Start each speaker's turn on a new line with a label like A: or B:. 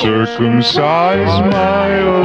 A: circumcise my